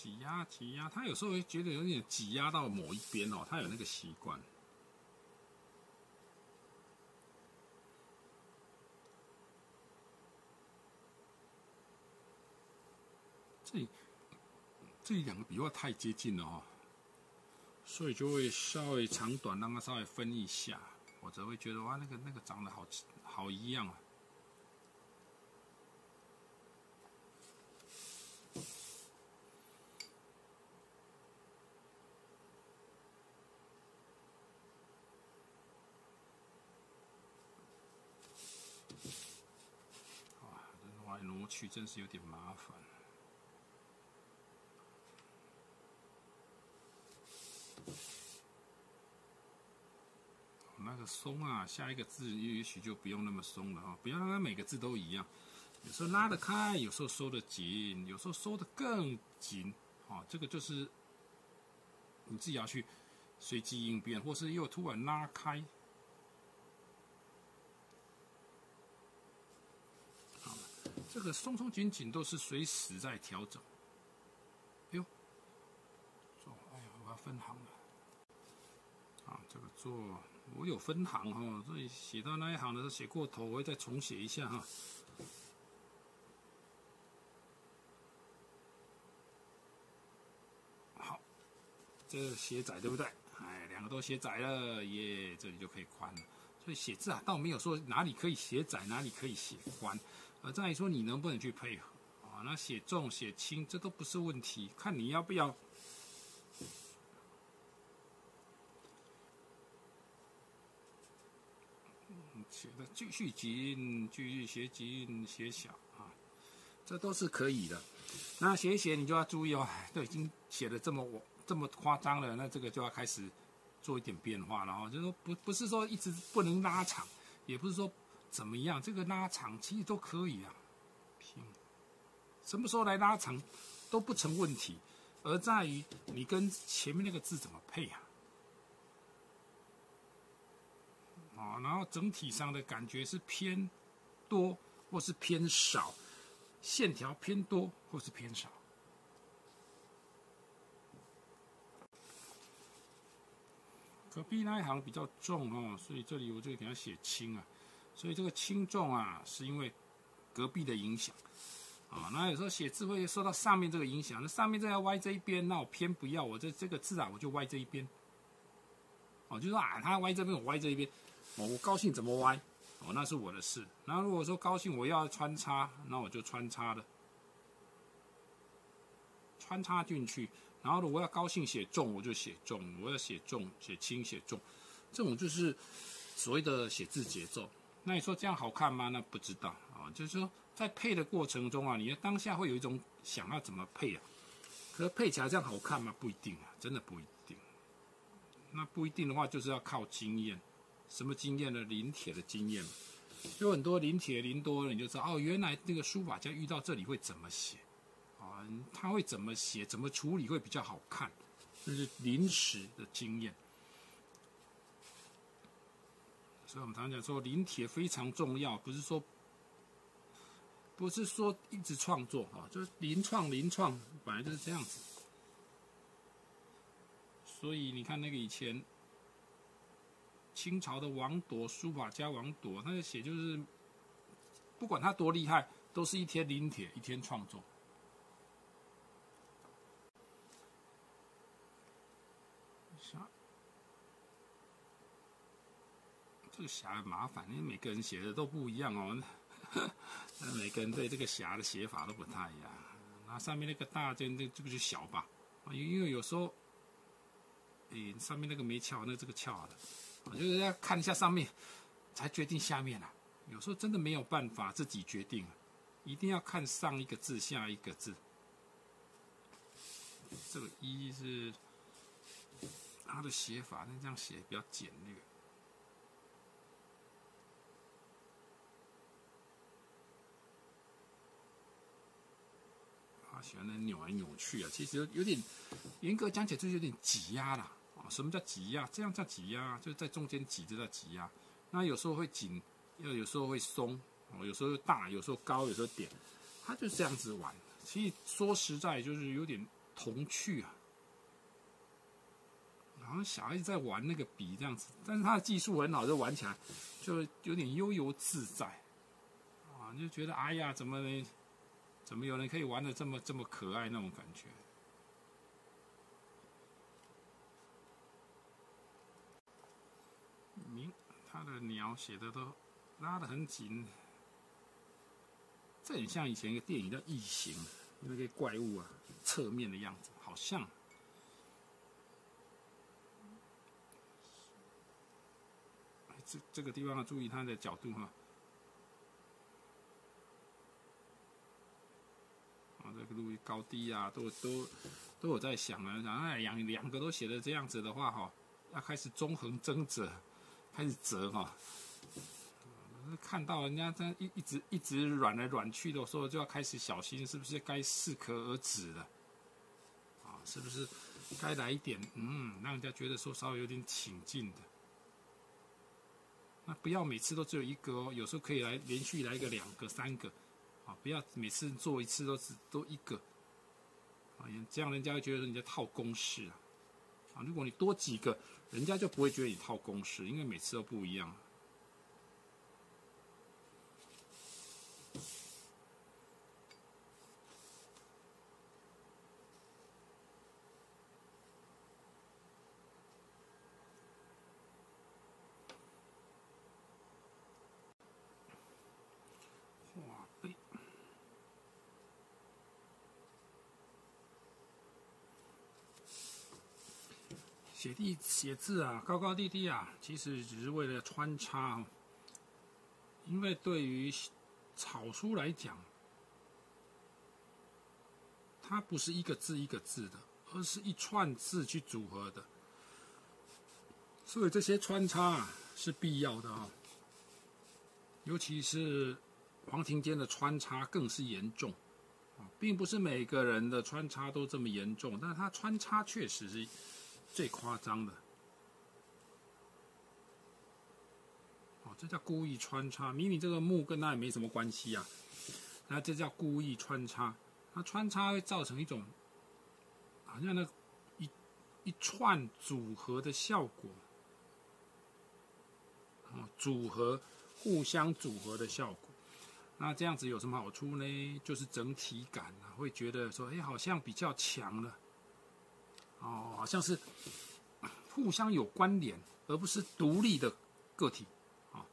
挤压挤压，他有时候会觉得有点挤压到某一边哦，他有那个习惯。这这两个笔画太接近了哦，所以就会稍微长短让它稍微分一下，我则会觉得哇，那个那个长得好好一样啊。哇，这来挪去真是有点麻烦。那个松啊，下一个字也许就不用那么松了啊，不要让它每个字都一样。有时候拉得开，有时候收得紧，有时候收得更紧。啊，这个就是你自己要去随机应变，或是又突然拉开。好了，这个松松紧紧都是随时在调整。哎呦，做，哎呀，我要分行了。啊，这个做。我有分行哈，所以写到那一行的时候写过头，我会再重写一下哈。好，这写窄对不对？哎，两个都写窄了，耶，这里就可以宽了。所以写字啊，倒没有说哪里可以写窄，哪里可以写宽，而在于说你能不能去配合啊。那写重写轻，这都不是问题，看你要不要。写的继续紧，继续写紧写小啊，这都是可以的。那写一写，你就要注意哦，都已经写的这么我这么夸张了，那这个就要开始做一点变化了哦。就是说不不是说一直不能拉长，也不是说怎么样，这个拉长其实都可以啊。什么时候来拉长都不成问题，而在于你跟前面那个字怎么配啊。啊，然后整体上的感觉是偏多或是偏少，线条偏多或是偏少。隔壁那一行比较重哦，所以这里我就给它写轻啊。所以这个轻重啊，是因为隔壁的影响啊。那有时候写字会受到上面这个影响，那上面这要歪这一边，那我偏不要，我这这个字啊，我就歪这一边。哦，就说啊，他歪这边，我歪这一边。哦，我高兴怎么歪，哦，那是我的事。那如果说高兴我要穿插，那我就穿插的，穿插进去。然后如果要高兴写重，我就写重；我要写重，写轻，写重。这种就是所谓的写字节奏。那你说这样好看吗？那不知道啊。就是说在配的过程中啊，你的当下会有一种想要怎么配啊？可是配起来这样好看吗？不一定啊，真的不一定。那不一定的话，就是要靠经验。什么经验呢？临帖的经验，有很多临帖临多了，你就知道哦，原来那个书法家遇到这里会怎么写，啊，他会怎么写，怎么处理会比较好看，这是临时的经验。所以我们常常讲说，临帖非常重要，不是说，不是说一直创作啊，就是临创临创本来就是这样子。所以你看那个以前。清朝的王铎，书法家王铎，他的写就是，不管他多厉害，都是一天临帖，一天创作。这个匣麻烦，因为每个人写的都不一样哦。那每个人对这个侠的写法都不太一样。那上面那个大针，这这个就小吧？啊，因为有时候，诶，上面那个没翘，那这个翘的。就是要看一下上面，才决定下面啊。有时候真的没有办法自己决定，一定要看上一个字，下一个字。这个一是它的写法，那这样写比较简略。喜欢那扭来扭去啊，其实有点严格讲起来，就有点挤压了。什么叫挤压？这样叫挤压，就是在中间挤着叫挤压。那有时候会紧，又有时候会松，哦，有时候又大，有时候高，有时候点，它就是这样子玩。其实说实在，就是有点童趣啊，好像小孩子在玩那个笔这样子，但是他的技术很好，就玩起来就有点悠游自在啊，就觉得哎呀，怎么怎么有人可以玩的这么这么可爱那种感觉。明他的鸟写的都拉的很紧，这很像以前一个电影叫《异形》，那个怪物啊，侧面的样子，好像。这这个地方要注意它的角度哈这个高低啊，都都都有在想啊，然后两两个都写的这样子的话哈，要开始纵横争折。开始折哈，看到人家在一一直一直软来软去的时候，就要开始小心，是不是该适可而止了？啊，是不是该来一点嗯，让人家觉得说稍微有点挺劲的？那不要每次都只有一个哦，有时候可以来连续来一个两个三个，啊，不要每次做一次都只都一个，啊，这样人家会觉得你在套公式啊。啊，如果你多几个。人家就不会觉得你套公式，因为每次都不一样。写地写字啊，高高低低啊，其实只是为了穿插。因为对于草书来讲，它不是一个字一个字的，而是一串字去组合的，所以这些穿插是必要的啊。尤其是黄庭坚的穿插更是严重啊，并不是每个人的穿插都这么严重，但是他穿插确实是。最夸张的，哦，这叫故意穿插。明明这个木跟它也没什么关系啊，那这叫故意穿插。它穿插会造成一种，好像那一一串组合的效果，哦，组合互相组合的效果。那这样子有什么好处呢？就是整体感啊，会觉得说，哎，好像比较强了。哦，好像是互相有关联，而不是独立的个体啊。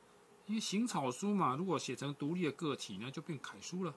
因为行草书嘛，如果写成独立的个体，那就变楷书了。